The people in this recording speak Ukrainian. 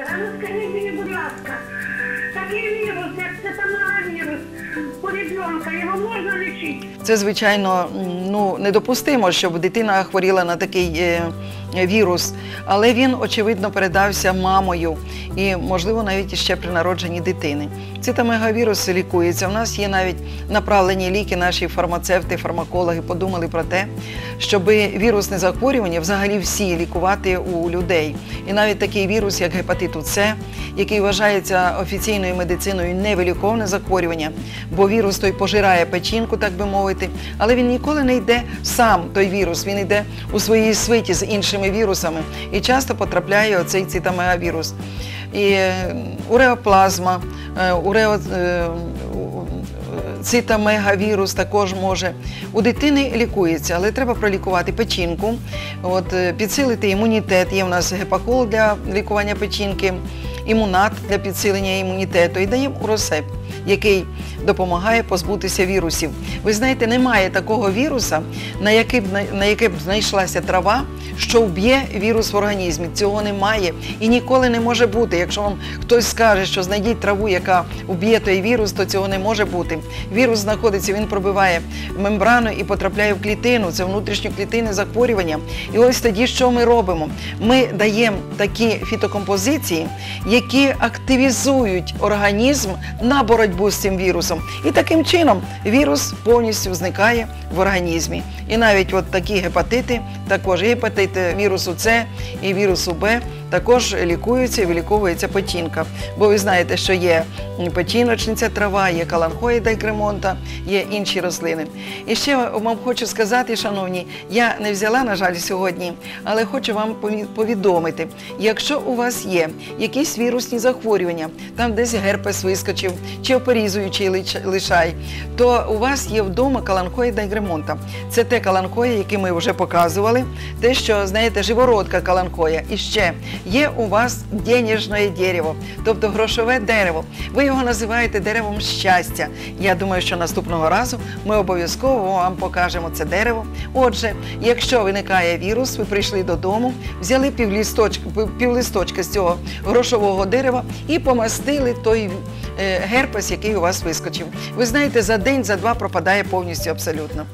А ну скажіть мені, будь ласка, такий вірус, як це тамагавірус у ребенка, його можна лічити? Це, звичайно, ну недопустимо, щоб дитина хворіла на такий е, вірус, але він, очевидно, передався мамою і, можливо, навіть іще при народженні дитини. Цитомеговірус лікується. У нас є навіть направлені ліки, наші фармацевти, фармакологи подумали про те, щоб вірусне захворювання взагалі всі лікувати у людей. І навіть такий вірус, як гепатиту С, який вважається офіційною медициною невиліковне захворювання, бо вірус той пожирає печінку, так би мовити, але він ніколи не йде сам той вірус, він йде у своїй свиті з іншими вірусами і часто потрапляє оцей цитомеговірус. І е, уреоплазма, е, урео, е, цитомегавірус також може. У дитини лікується, але треба пролікувати печінку, от, підсилити імунітет. Є в нас гепакол для лікування печінки, імунат для підсилення імунітету і даємо уросеп, який допомагає позбутися вірусів. Ви знаєте, немає такого віруса, на який б на яке б знайшлася трава, що вб'є вірус в організмі. Цього немає і ніколи не може бути. Якщо вам хтось скаже, що знайдіть траву, яка вб'є той вірус, то цього не може бути. Вірус знаходиться, він пробиває мембрану і потрапляє в клітину. Це внутрішнє клітинне захворювання. І ось тоді, що ми робимо? Ми даємо такі фітокомпозиції, які активізують організм на боротьбу з цим вірусом. І таким чином вірус повністю зникає в організмі. І навіть от такі гепатити, також гепатити вірусу С і вірусу Б, також лікуються і виліковується печінка. Бо ви знаєте, що є печіночниця трава, є каланхоїда гремонта, є інші рослини. І ще вам хочу сказати, шановні, я не взяла, на жаль, сьогодні, але хочу вам повідомити, якщо у вас є якісь вірусні захворювання, там десь герпес вискочив, чи оперізуючий лишай, то у вас є вдома каланхоїда гремонта. Це те каланхоя, яке ми вже показували, те, що, знаєте, живородка каланхоя. І ще є у вас денежне дерево, тобто грошове дерево. Ви його називаєте деревом щастя. Я думаю, що наступного разу ми обов'язково вам покажемо це дерево. Отже, якщо виникає вірус, ви прийшли додому, взяли півлісточка, півлисточка з цього грошового дерева і помастили той е, герпес, який у вас вискочив. Ви знаєте, за день, за два пропадає повністю абсолютно.